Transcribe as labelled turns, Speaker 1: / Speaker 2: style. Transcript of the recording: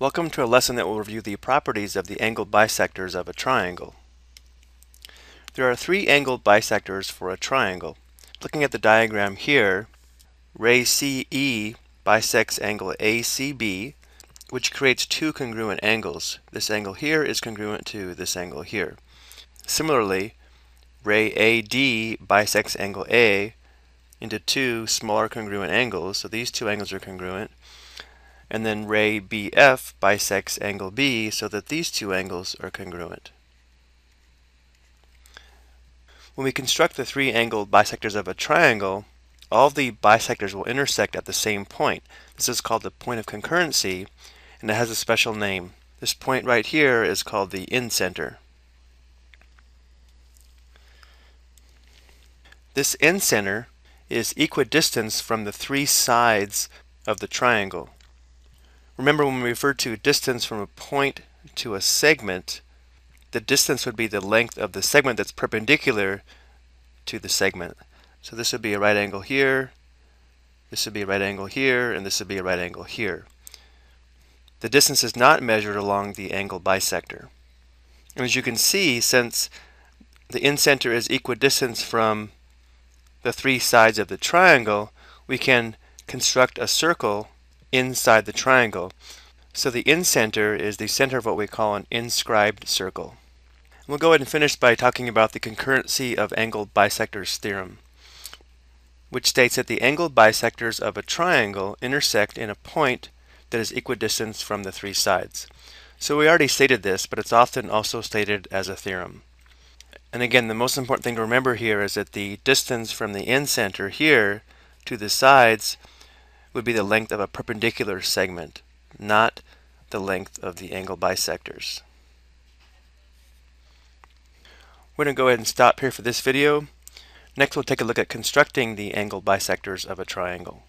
Speaker 1: Welcome to a lesson that will review the properties of the angled bisectors of a triangle. There are three angled bisectors for a triangle. Looking at the diagram here, ray CE bisects angle ACB, which creates two congruent angles. This angle here is congruent to this angle here. Similarly, ray AD bisects angle A into two smaller congruent angles, so these two angles are congruent and then ray BF bisects angle B so that these two angles are congruent. When we construct the three angled bisectors of a triangle, all the bisectors will intersect at the same point. This is called the point of concurrency, and it has a special name. This point right here is called the incenter. This incenter is equidistant from the three sides of the triangle. Remember when we refer to distance from a point to a segment, the distance would be the length of the segment that's perpendicular to the segment. So this would be a right angle here, this would be a right angle here, and this would be a right angle here. The distance is not measured along the angle bisector. And as you can see, since the incenter is equidistant from the three sides of the triangle, we can construct a circle inside the triangle. So the incenter is the center of what we call an inscribed circle. We'll go ahead and finish by talking about the concurrency of angled bisectors theorem, which states that the angled bisectors of a triangle intersect in a point that is equidistant from the three sides. So we already stated this, but it's often also stated as a theorem. And again, the most important thing to remember here is that the distance from the incenter here to the sides would be the length of a perpendicular segment, not the length of the angle bisectors. We're going to go ahead and stop here for this video. Next we'll take a look at constructing the angle bisectors of a triangle.